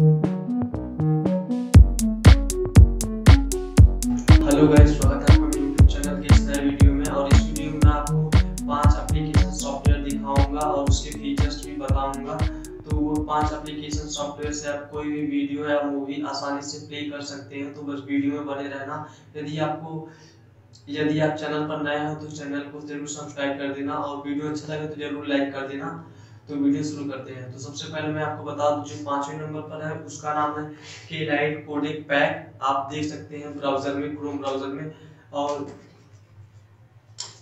Hello guys स्वागत है आपका यूट्यूब चैनल के इस नए वीडियो में और इस वीडियो में आपको पाँच एप्लीकेशन सॉफ्टवेयर दिखाऊँगा और उसके फीचर्स भी बताऊँगा। तो वो पाँच एप्लीकेशन सॉफ्टवेयर से आप कोई भी वीडियो या मूवी आसानी से प्ले कर सकते हैं। तो बस वीडियो में बने रहना। यदि आपको, यदि आप चैनल पर नए हो तो चैनल को ज़रूर सब्सक्राइब कर देना और वीडियो अच्छा लगे तो ज़रूर लाइक कर देना। तो वीडियो शुरू करते हैं। तो सबसे पहले मैं आपको बता दूँ, जो पाँचवें नंबर पर है, उसका नाम है के लाइट कोडेक पैक आप देख सकते हैं ब्राउज़र में क्रोम ब्राउज़र में। और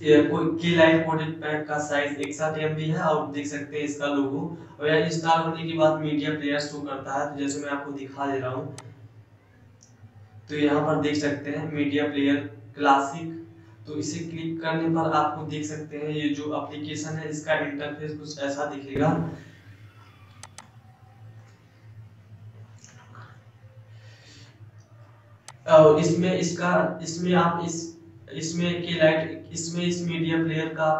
के लाइट कोडेक पैक का साइज़ इकसठ एम है और देख सकते हैं इसका लोगो और यह इंस्टॉल होने के बाद मीडिया प्लेयर शो करता है। तो जैसे मैं आपको दिखा दे रहा हूँ तो यहाँ पर देख सकते हैं मीडिया प्लेयर क्लासिक तो इसे क्लिक करने पर आपको देख सकते हैं ये जो एप्लीकेशन है, इसका इंटरफेस कुछ ऐसा दिखेगा। और इसमें इसका, इसमें आप इस, इसमें के लाइट इसमें इस मीडिया प्लेयर का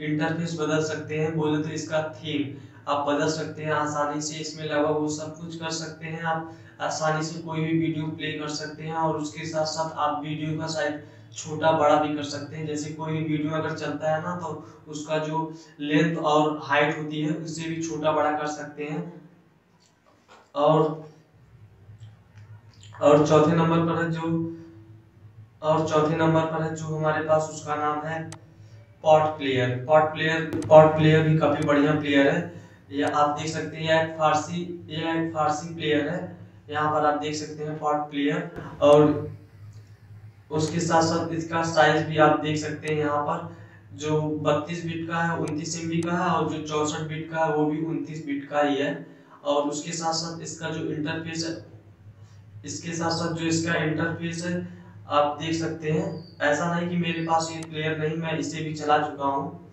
इंटरफेस बदल सकते हैं। बोले तो इसका थीम आप बदल सकते हैं आसानी से। इसमें लगा वो सब कुछ कर सकते हैं आप। आसानी से कोई भी वीडियो प्ले कर सकते हैं और उसके साथ साथ आप वीडियो का साइज़ छोटा बड़ा भी कर सकते हैं। जैसे कोई वीडियो अगर चलता है ना तो उसका जो लेंथ और हाइट होती है, उससे भी छोटा बड़ा कर सकते हैं। और और चौथे नंबर पर है जो, और चौथे नंबर पर है जो हमारे पास, उसका नाम है pot player. Pot player pot player भी काफ़ी बढ़िया प्लेयर है। ये आप देख सकते हैं, यह एक फारसी, यह एक फारसी प्लेयर है। यहाँ पर आप देख सकते हैं पॉट प्लेयर। और उसके साथ साथ इसका साइज़ भी आप देख सकते हैं यहाँ पर। जो 32 बिट का है, उनतीस एम का है और जो चौंसठ बिट का है, वो भी उनतीस बिट का ही है। और उसके साथ साथ इसका जो इंटरफेस है, इसके साथ साथ जो इसका इंटरफेस है, आप देख सकते हैं। ऐसा नहीं कि मेरे पास ये प्लेयर नहीं, मैं इसे भी चला चुका हूँ।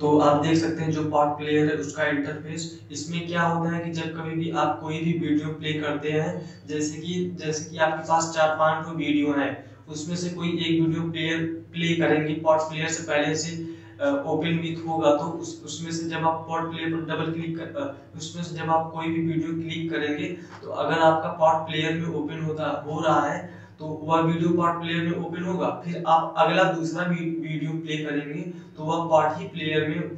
तो आप देख सकते हैं जो पॉट प्लेयर है, उसका इंटरफेस इसमें क्या होता है कि जब कभी भी आप कोई भी वीडियो प्ले करते हैं, जैसे कि जैसे कि आपके पास चार पाँच वीडियो है, उसमें से कोई एक वीडियो प्लेयर प्ले करेंगे। पॉट प्लेयर से पहले से ओपन विथ होगा तो उस, उसमें से जब आप पॉट प्लेयर पर डबल क्लिक कर उसमें से जब आप कोई भी वीडियो क्लिक करेंगे तो अगर आपका पॉट प्लेयर में ओपन होता, हो रहा है तो वह वीडियो पार्ट प्लेयर में ओपन होगा। फिर आप अगला दूसरा वीडियो प्ले करेंगे तो वह पार्ट ही प्लेयर में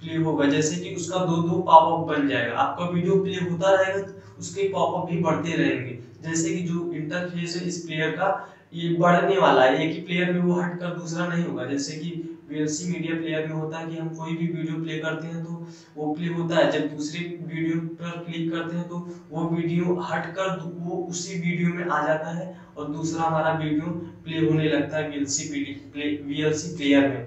प्ले होगा। जैसे कि उसका दो दो पॉपअप बन जाएगा। आपका वीडियो प्ले होता रहेगा तो उसके पॉपअप भी बढ़ते रहेंगे। जैसे कि जो इंटरफेस है इस प्लेयर का, ये बढ़ने वाला है। एक ही प्लेयर में वो हटकर दूसरा नहीं होगा। जैसे कि वीएलसी मीडिया प्लेयर में होता है कि हम कोई भी वीडियो प्ले करते हैं तो वो प्ले होता है। जब दूसरे वीडियो पर क्लिक करते हैं तो वो वीडियो हटकर वो उसी वीडियो में आ जाता है और दूसरा हमारा वीडियो प्ले होने लगता है वीएलसी वीएलसी प्लेयर में।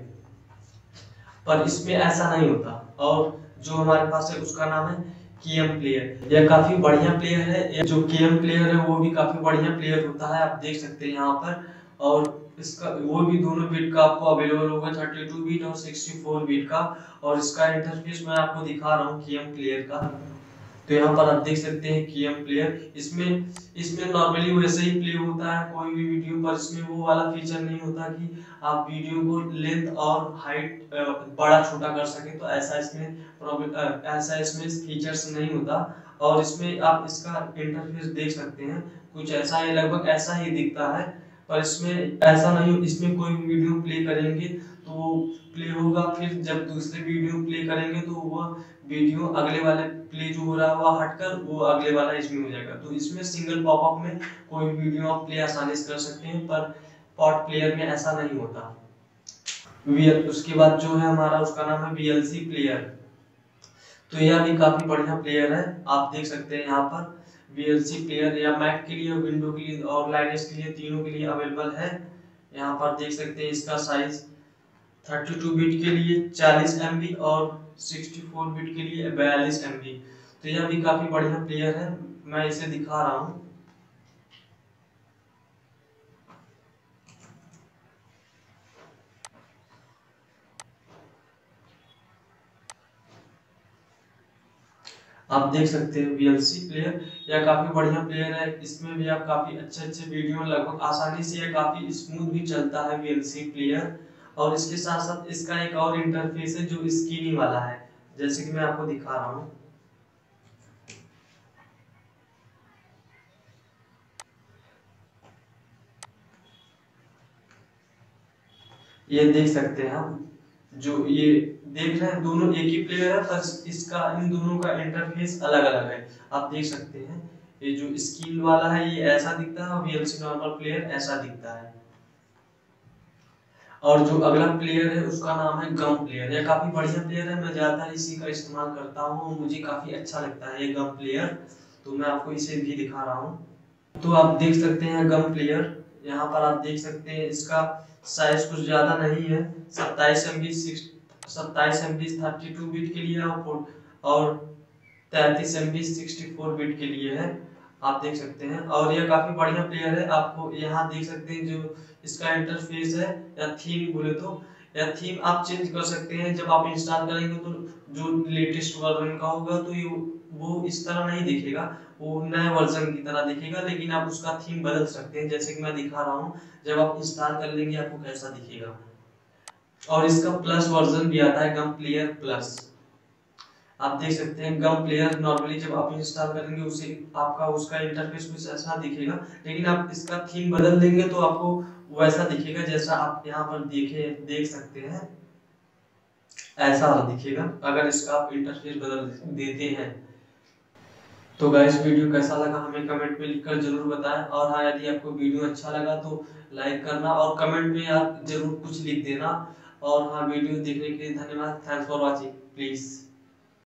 पर इसमें ऐसा नहीं होता। और जो हमारे पास है, उसका नाम है केएम प्लेयर यह काफ़ी बढ़िया प्लेयर है। जो केएम प्लेयर है, वो भी काफ़ी बढ़िया प्लेयर होता है, आप देख सकते हैं यहाँ पर। और इसका, वो भी दोनों बीट का आपको अवेलेबल होगा 32 बीट और 64 बीट का। और इसका इंटरफेस मैं आपको दिखा रहा हूँ केएम प्लेयर का। तो यहाँ पर आप देख सकते हैं केएम प्लेयर इसमें इसमें नॉर्मली वैसे ही प्ले होता है, कोई भी वीडियो पर इसमें वो वाला फीचर नहीं होता कि आप वीडियो को लेंथ और हाइट बड़ा छोटा कर सके तो ऐसा इसमें ऐसा इसमें फीचर्स नहीं होता। और इसमें आप इसका इंटरफेस देख सकते हैं, कुछ ऐसा ही, लगभग ऐसा ही दिखता है, पर इसमें ऐसा नहीं इसमें कोई वीडियो प्ले करेंगे तो प्ले होगा, फिर जब दूसरे वीडियो प्ले करेंगे तो वह वीडियो अगले वाले प्ले जो हो रहा है, वह हटकर वो अगले वाला इसमें हो जाएगा। तो इसमें सिंगल पॉपअप में कोई वीडियो आप प्ले आसानी से कर सकते हैं, पर पॉट प्लेयर में ऐसा नहीं होता। उसके बाद जो है हमारा, उसका नाम है वीएलसी प्लेयर तो यह भी काफ़ी बढ़िया प्लेयर है। आप देख सकते हैं यहाँ पर वीएलसी प्लेयर या मैक के लिए विंडो के लिए और लाइनस के लिए तीनों के लिए अवेलेबल है। यहाँ पर देख सकते हैं इसका साइज़ 32 बिट के लिए 40 एम और 64 बिट के लिए 42 एम तो यह भी काफ़ी बढ़िया प्लेयर है। मैं इसे दिखा रहा हूँ। आप देख सकते हैं VLC प्लेयर यह काफ़ी बढ़िया प्लेयर है। इसमें भी आप काफ़ी अच्छे अच्छे वीडियो लगभग आसानी से यह काफ़ी स्मूथ भी चलता है VLC प्लेयर और इसके साथ साथ इसका एक और इंटरफेस है जो स्कीनी वाला है। जैसे कि मैं आपको दिखा रहा हूँ। ये देख सकते हैं हम जो ये देख रहे हैं, दोनों एक ही प्लेयर है, पर इसका, इन दोनों का इंटरफेस अलग अलग है। आप देख सकते हैं, ये जो स्किल वाला है, ये ऐसा दिखता है, और वीएलसी नॉर्मल प्लेयर ऐसा दिखता है। और जो अगला प्लेयर है, उसका नाम है गम प्लेयर यह काफ़ी बढ़िया प्लेयर है, मैं ज़्यादातर इसी का इस्तेमाल करता हूँ मुझे काफ़ी अच्छा लगता है ये गम प्लेयर तो मैं आपको इसे भी दिखा रहा हूँ। तो आप देख सकते हैं गम प्लेयर यहाँ पर आप देख सकते हैं इसका साइज़ कुछ ज़्यादा नहीं है। सत्ताईस एम बी सत्ताईस M B thirty two bit के लिए और तैतीस M B sixty four bit के लिए है। आप देख सकते हैं। और ये काफ़ी बढ़िया प्लेयर है। आपको यहाँ देख सकते हैं जो इसका इंटरफेस है, या थीम बोले तो या थीम आप चेंज कर सकते हैं। जब आप इंस्टॉल करेंगे तो जो लेटेस्ट वर्जन का होगा तो ये वो इस तरह नहीं दिखेगा। वो नए वर्जन की तरह दिखेगा, लेकिन आप उसका थीम बदल सकते हैं। जैसे कि मैं दिखा रहा हूँ, जब आप इंस्टॉल कर लेंगे, आपको कैसा दिखेगा। और इसका प्लस वर्जन भी आता है गम प्लेयर प्लस आप देख सकते हैं गम प्लेयर नॉर्मली जब आप इंस्टॉल करेंगे, उसे आपका, उसका इंटरफेस कुछ ऐसा दिखेगा। लेकिन आप इसका थीम बदल देंगे तो आपको वैसा दिखेगा जैसा आप यहाँ पर देखे, देख सकते हैं। ऐसा दिखेगा, अगर इसका आप इंटरफेस बदल देते हैं। तो गाइस वीडियो कैसा लगा हमें कमेंट में लिखकर ज़रूर बताएँ। और हाँ यदि आपको वीडियो अच्छा लगा तो लाइक करना और कमेंट में आप ज़रूर कुछ लिख देना। और हाँ वीडियो देखने के लिए धन्यवाद। Thanks for watching please